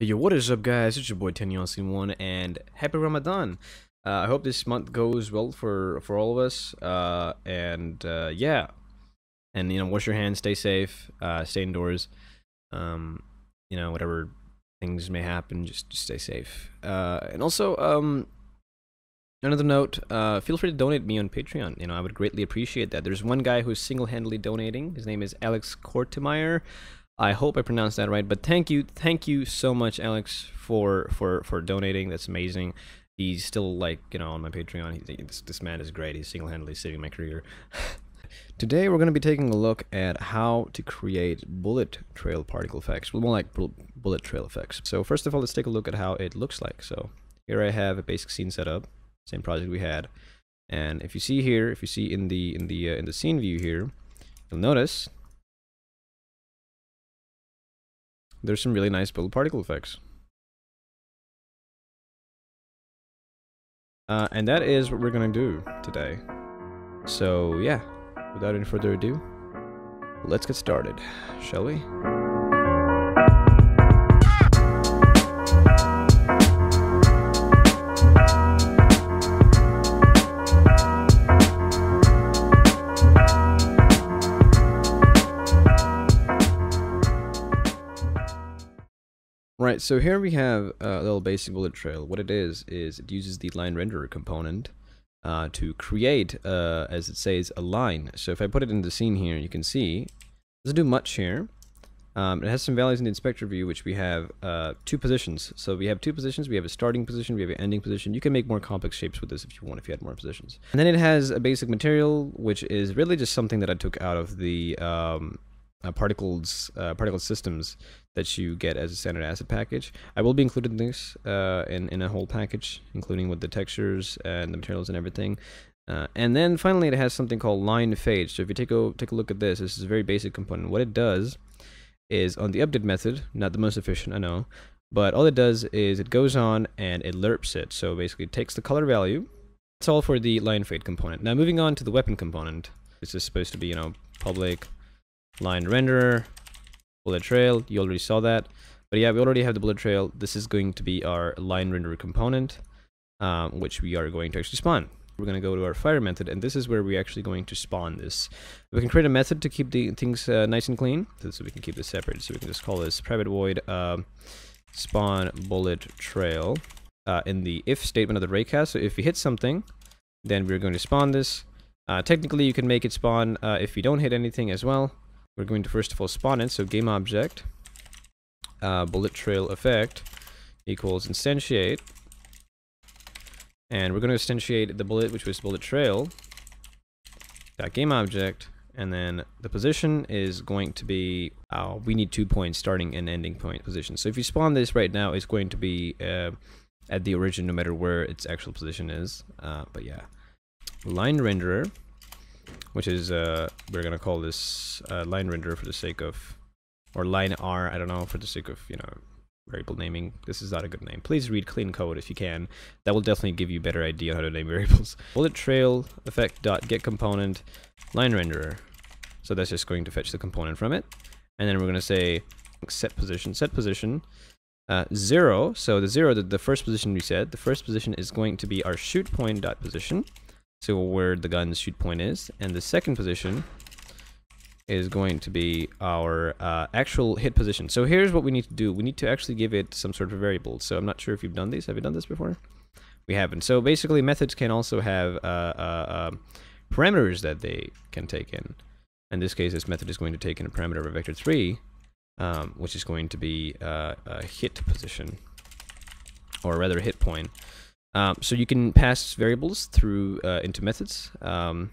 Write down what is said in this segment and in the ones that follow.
Yo, what is up, guys? It's your boy 10yaseen1, and happy Ramadan. Uh, I hope this month goes well for for all of us. Uh, and uh, yeah, and you know, wash your hands, stay safe, uh, stay indoors. Um, you know, whatever things may happen, just, just stay safe. Uh, and also, um, another note: uh, feel free to donate me on Patreon. You know, I would greatly appreciate that. There's one guy who's single-handedly donating. His name is Alex Kortemeyer. I hope I pronounced that right. But thank you, thank you so much, Alex, for for for donating. That's amazing. He's still like you know on my Patreon. He, this, this man is great. He's single-handedly saving my career. Today we're going to be taking a look at how to create bullet trail particle effects. Well, more like bullet trail effects. So first of all, let's take a look at how it looks like. So here I have a basic scene setup, same project we had. And if you see here, if you see in the in the uh, in the scene view here, you'll notice there's some really nice bullet particle effects. Uh, and that is what we're to do today. So yeah, without any further ado, let's get started, shall we? So here we have a little basic bullet trail. What it is, is it uses the line renderer component uh, to create, uh, as it says, a line. So if I put it in the scene here, you can see, it doesn't do much here. Um, it has some values in the inspector view, which we have uh, two positions. So we have two positions. We have a starting position. We have an ending position. You can make more complex shapes with this if you want, if you had more positions. And then it has a basic material, which is really just something that I took out of the um, uh, particles uh, particle systems that you get as a standard asset package. I will be including this uh, in in a whole package, including with the textures and the materials and everything. Uh, and then finally, it has something called line fade. So if you take a take a look at this, this is a very basic component. What it does is on the update method, not the most efficient, I know, but all it does is it goes on and it lerps it. So basically, it takes the color value. That's all for the line fade component. Now moving on to the weapon component. This is supposed to be, you know, public line renderer, bullet trail, you already saw that. But yeah, we already have the bullet trail. This is going to be our line renderer component, um, which we are going to actually spawn. We're going to go to our fire method, and this is where we're actually going to spawn this. We can create a method to keep the things uh, nice and clean, so we can keep this separate. So we can just call this private void uh, spawn bullet trail uh, in the if statement of the raycast. So if we hit something, then we're going to spawn this. Uh, technically, you can make it spawn uh, if you don't hit anything as well we're going to first of all spawn it. So game object uh, bullet trail effect equals instantiate. And we're going to instantiate the bullet, which was bullet trail. That game object. And then the position is going to be, uh, we need two points, starting and ending point position. So if you spawn this right now, it's going to be uh, at the origin no matter where its actual position is. Uh, but yeah. Line renderer which is uh, we're gonna call this uh, line renderer for the sake of, or line R. I don't know for the sake of you know variable naming. This is not a good name. Please read clean code if you can. That will definitely give you a better idea how to name variables. Bullet trail effect dot get component line renderer. So that's just going to fetch the component from it, and then we're gonna say set position set position. Uh, zero, so the zero, the, the first position we said, the first position is going to be our shoot point dot position so where the gun's shoot point is. And the second position is going to be our uh, actual hit position. So here's what we need to do. We need to actually give it some sort of variable. So I'm not sure if you've done these. Have you done this before? We haven't. So basically methods can also have uh, uh, um, parameters that they can take in. In this case, this method is going to take in a parameter of vector 3, um, which is going to be uh, a hit position, or rather a hit point. Um, so you can pass variables through uh, into methods, um,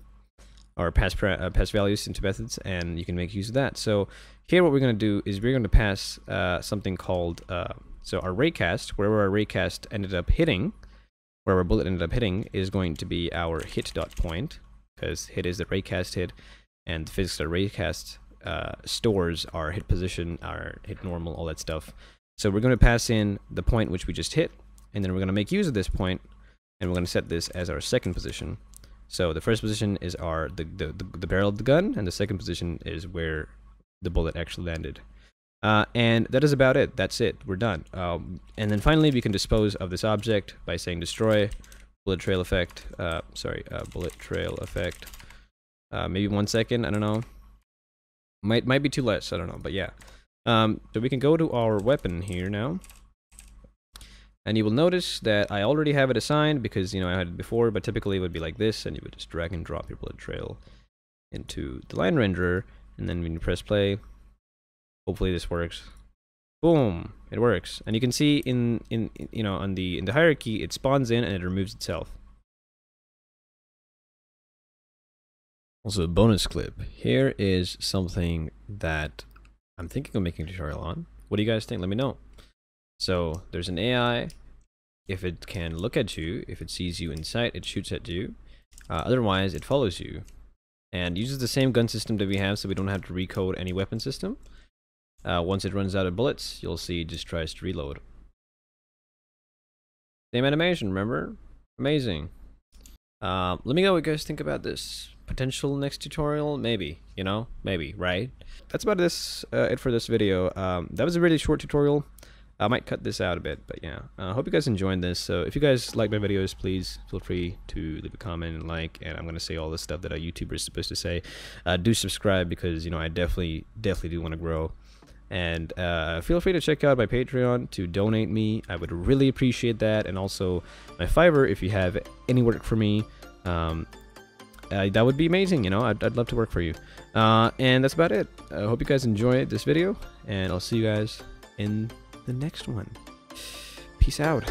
or pass uh, pass values into methods, and you can make use of that. So here, what we're going to do is we're going to pass uh, something called uh, so our raycast, wherever our raycast ended up hitting, where our bullet ended up hitting, is going to be our hit dot point, because hit is the raycast hit, and the physics raycast uh, stores our hit position, our hit normal, all that stuff. So we're going to pass in the point which we just hit, and then we're going to make use of this point, and we're going to set this as our second position. So the first position is our the, the, the, the barrel of the gun, and the second position is where the bullet actually landed. Uh, and that is about it. That's it. We're done. Um, and then finally, we can dispose of this object by saying destroy, bullet trail effect, uh, sorry, uh, bullet trail effect, uh, maybe one second, I don't know. Might, might be too less, I don't know, but yeah. Um, so we can go to our weapon here now. And you will notice that I already have it assigned because, you know, I had it before, but typically it would be like this, and you would just drag and drop your bullet trail into the line renderer, and then when you press play, hopefully this works. Boom, it works. And you can see in, in, you know, on the, in the hierarchy, it spawns in and it removes itself. Also, a bonus clip. Here is something that I'm thinking of making a tutorial on. What do you guys think? Let me know. So there's an AI. If it can look at you, if it sees you in sight, it shoots at you. Uh, otherwise, it follows you and uses the same gun system that we have so we don't have to recode any weapon system. Uh, once it runs out of bullets, you'll see it just tries to reload. Same animation, remember? Amazing. Uh, let me know what you guys think about this potential next tutorial. Maybe, you know, maybe, right? That's about this, uh, it for this video. Um, that was a really short tutorial. I might cut this out a bit, but yeah. I uh, hope you guys enjoyed this. So if you guys like my videos, please feel free to leave a comment and like. And I'm going to say all the stuff that a YouTuber is supposed to say. Uh, do subscribe because, you know, I definitely, definitely do want to grow. And uh, feel free to check out my Patreon to donate me. I would really appreciate that. And also my Fiverr if you have any work for me. Um, uh, that would be amazing, you know, I'd, I'd love to work for you. Uh, and that's about it. I hope you guys enjoyed this video, and I'll see you guys in the next one. Peace out.